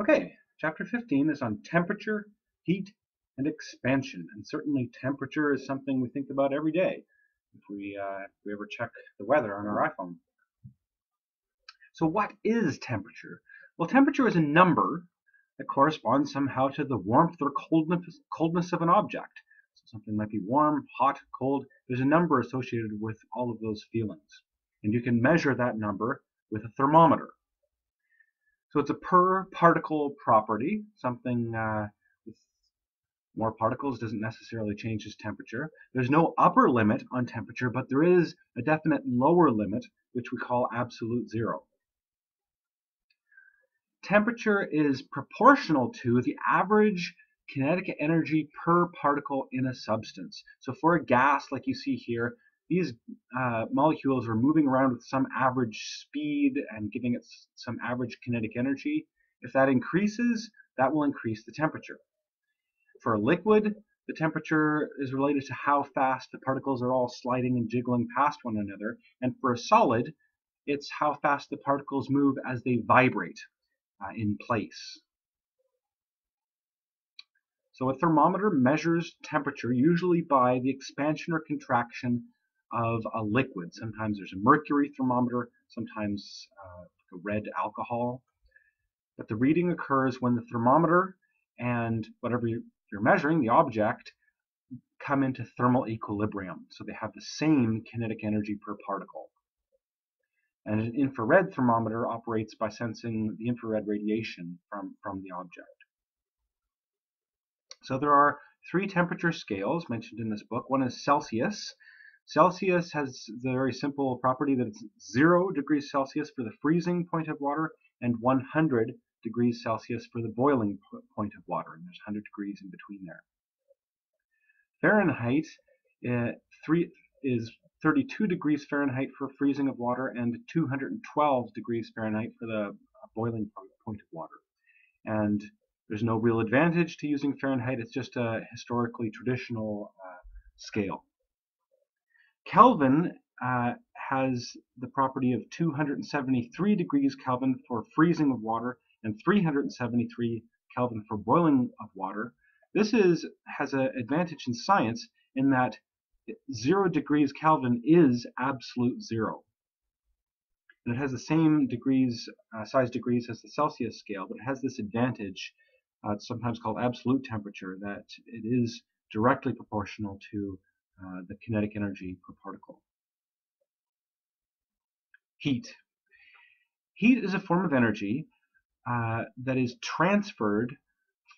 Okay, chapter 15 is on temperature, heat, and expansion. And certainly temperature is something we think about every day if we, uh, if we ever check the weather on our iPhone. So what is temperature? Well, temperature is a number that corresponds somehow to the warmth or coldness, coldness of an object. So something might be warm, hot, cold. There's a number associated with all of those feelings. And you can measure that number with a thermometer. So it's a per particle property, something uh, with more particles doesn't necessarily change its temperature. There's no upper limit on temperature, but there is a definite lower limit, which we call absolute zero. Temperature is proportional to the average kinetic energy per particle in a substance. So for a gas, like you see here, these uh, molecules are moving around with some average speed and giving it some average kinetic energy. If that increases, that will increase the temperature. For a liquid, the temperature is related to how fast the particles are all sliding and jiggling past one another. And for a solid, it's how fast the particles move as they vibrate uh, in place. So a thermometer measures temperature usually by the expansion or contraction of a liquid. Sometimes there's a mercury thermometer, sometimes uh, a red alcohol. But the reading occurs when the thermometer and whatever you're measuring, the object, come into thermal equilibrium. So they have the same kinetic energy per particle. And an infrared thermometer operates by sensing the infrared radiation from, from the object. So there are three temperature scales mentioned in this book. One is Celsius, Celsius has the very simple property that it's 0 degrees Celsius for the freezing point of water and 100 degrees Celsius for the boiling point of water, and there's 100 degrees in between there. Fahrenheit uh, three, is 32 degrees Fahrenheit for freezing of water and 212 degrees Fahrenheit for the boiling point of water. And there's no real advantage to using Fahrenheit, it's just a historically traditional uh, scale. Kelvin uh, has the property of 273 degrees Kelvin for freezing of water and 373 Kelvin for boiling of water. This is has an advantage in science in that zero degrees Kelvin is absolute zero. And it has the same degrees, uh, size degrees as the Celsius scale, but it has this advantage, uh, sometimes called absolute temperature, that it is directly proportional to uh, the kinetic energy per particle. Heat. Heat is a form of energy uh, that is transferred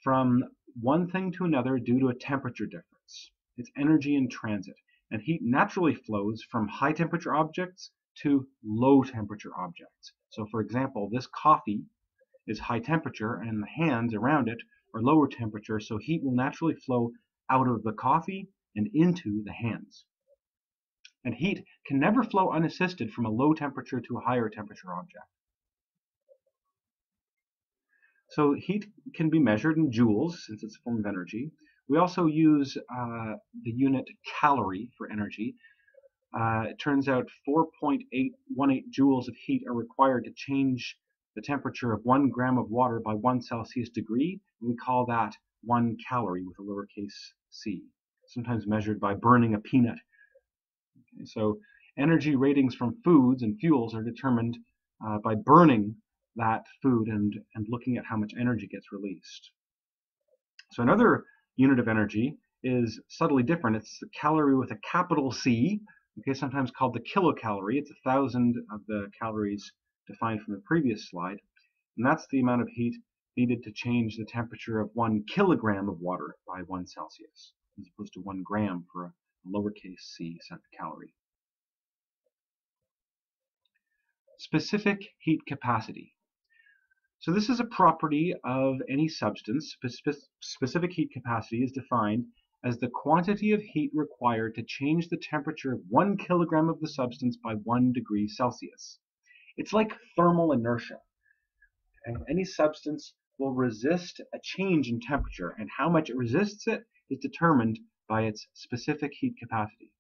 from one thing to another due to a temperature difference. It's energy in transit. And heat naturally flows from high temperature objects to low temperature objects. So for example, this coffee is high temperature and the hands around it are lower temperature, so heat will naturally flow out of the coffee and into the hands. And heat can never flow unassisted from a low temperature to a higher temperature object. So heat can be measured in joules, since it's a form of energy. We also use uh, the unit calorie for energy. Uh, it turns out 4.818 joules of heat are required to change the temperature of one gram of water by one Celsius degree. And we call that one calorie with a lowercase c sometimes measured by burning a peanut. So energy ratings from foods and fuels are determined uh, by burning that food and, and looking at how much energy gets released. So another unit of energy is subtly different. It's the calorie with a capital C, okay, sometimes called the kilocalorie. It's a thousand of the calories defined from the previous slide. And that's the amount of heat needed to change the temperature of one kilogram of water by one Celsius as opposed to one gram for a lowercase c calorie. Specific heat capacity. So this is a property of any substance. specific heat capacity is defined as the quantity of heat required to change the temperature of one kilogram of the substance by one degree Celsius. It's like thermal inertia. And Any substance will resist a change in temperature, and how much it resists it is determined by its specific heat capacity.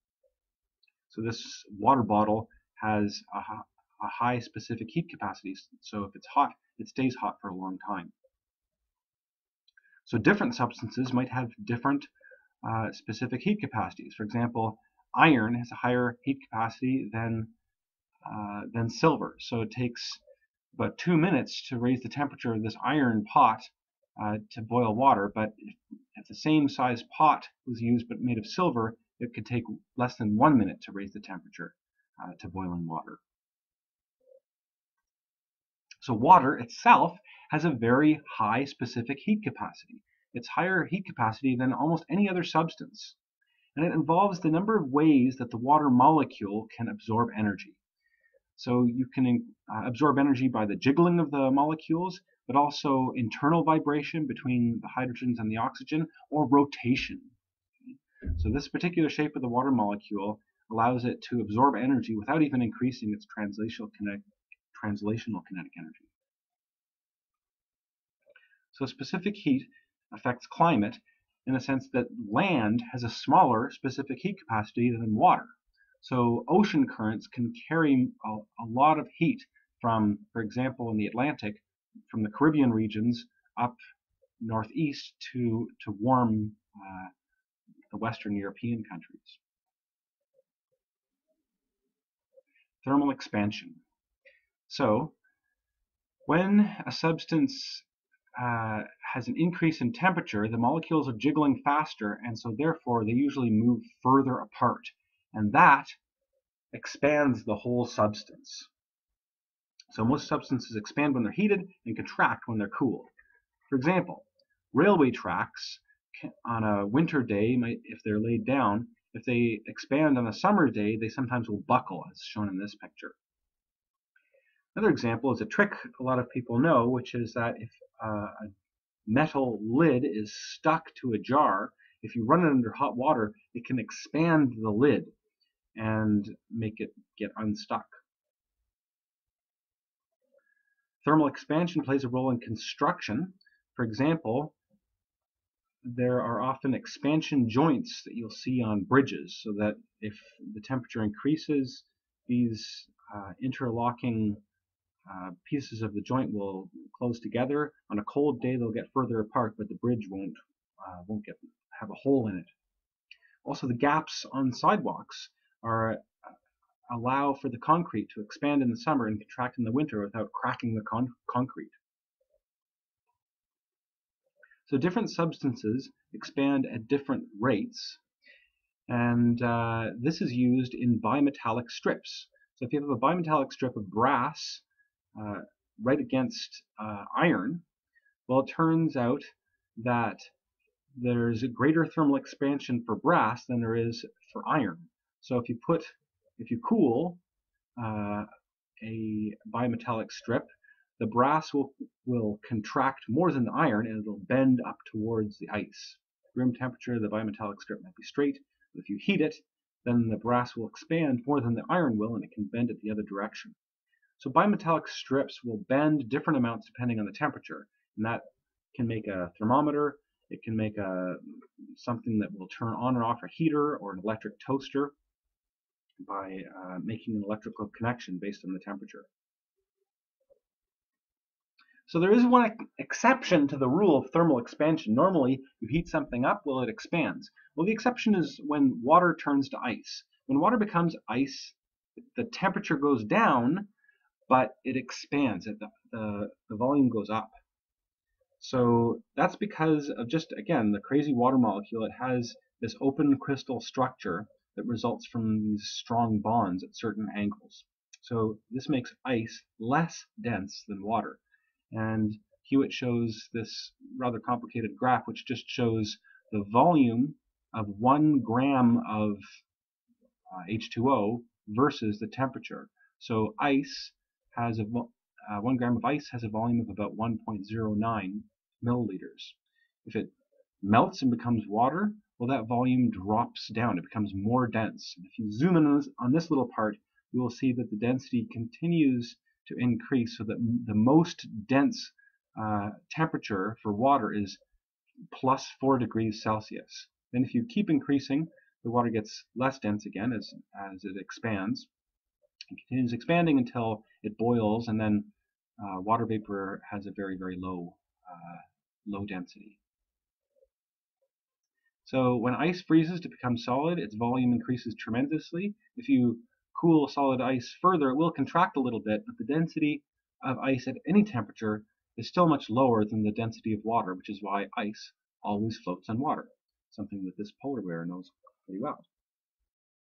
So this water bottle has a, a high specific heat capacity. So if it's hot, it stays hot for a long time. So different substances might have different uh, specific heat capacities. For example, iron has a higher heat capacity than uh, than silver. So it takes about two minutes to raise the temperature of this iron pot uh, to boil water, but if, if the same size pot was used but made of silver, it could take less than one minute to raise the temperature uh, to boiling water. So water itself has a very high specific heat capacity. It's higher heat capacity than almost any other substance. And it involves the number of ways that the water molecule can absorb energy. So you can uh, absorb energy by the jiggling of the molecules, but also internal vibration between the hydrogens and the oxygen, or rotation. So this particular shape of the water molecule allows it to absorb energy without even increasing its translational, kinetic, translational kinetic energy. So specific heat affects climate in the sense that land has a smaller specific heat capacity than water. So ocean currents can carry a, a lot of heat from, for example, in the Atlantic, from the Caribbean regions up northeast to, to warm uh, the Western European countries. Thermal expansion. So when a substance uh, has an increase in temperature, the molecules are jiggling faster, and so therefore they usually move further apart and that expands the whole substance. So most substances expand when they're heated and contract when they're cooled. For example, railway tracks on a winter day, if they're laid down, if they expand on a summer day, they sometimes will buckle, as shown in this picture. Another example is a trick a lot of people know, which is that if uh, a metal lid is stuck to a jar, if you run it under hot water, it can expand the lid and make it get unstuck. Thermal expansion plays a role in construction. For example, there are often expansion joints that you'll see on bridges so that if the temperature increases, these uh, interlocking uh, pieces of the joint will close together. On a cold day, they'll get further apart, but the bridge won't uh, won't get have a hole in it. Also, the gaps on sidewalks are allow for the concrete to expand in the summer and contract in the winter without cracking the con concrete. So different substances expand at different rates, and uh, this is used in bimetallic strips. So if you have a bimetallic strip of brass uh, right against uh, iron, well, it turns out that there's a greater thermal expansion for brass than there is for iron. So if you put, if you cool uh, a bimetallic strip, the brass will, will contract more than the iron and it'll bend up towards the ice. At Room temperature, the bimetallic strip might be straight. But if you heat it, then the brass will expand more than the iron will and it can bend it the other direction. So bimetallic strips will bend different amounts depending on the temperature, and that can make a thermometer, it can make a something that will turn on or off a heater or an electric toaster by uh, making an electrical connection based on the temperature. So there is one exception to the rule of thermal expansion. Normally, you heat something up, well, it expands. Well, the exception is when water turns to ice. When water becomes ice, the temperature goes down, but it expands. The, the, the volume goes up. So that's because of just, again, the crazy water molecule. It has this open crystal structure that results from these strong bonds at certain angles. So this makes ice less dense than water. And Hewitt shows this rather complicated graph which just shows the volume of one gram of uh, H2O versus the temperature. So ice has a uh, one gram of ice has a volume of about 1.09 milliliters. If it melts and becomes water, well, that volume drops down. It becomes more dense. And if you zoom in on this, on this little part, you will see that the density continues to increase so that the most dense uh, temperature for water is plus 4 degrees Celsius. Then if you keep increasing, the water gets less dense again as, as it expands. It continues expanding until it boils, and then uh, water vapor has a very, very low, uh, low density. So when ice freezes to become solid, its volume increases tremendously. If you cool solid ice further, it will contract a little bit, but the density of ice at any temperature is still much lower than the density of water, which is why ice always floats on water, something that this polar bear knows pretty well.